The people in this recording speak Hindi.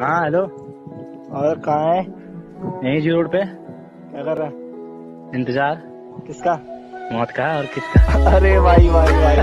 हाँ हेलो और कहाँ है? यहीं जी रोड पे। क्या कर रहा है? इंतज़ार। किसका? मौत का और किसका। अरे भाई भाई भाई।